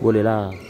我嘞啦。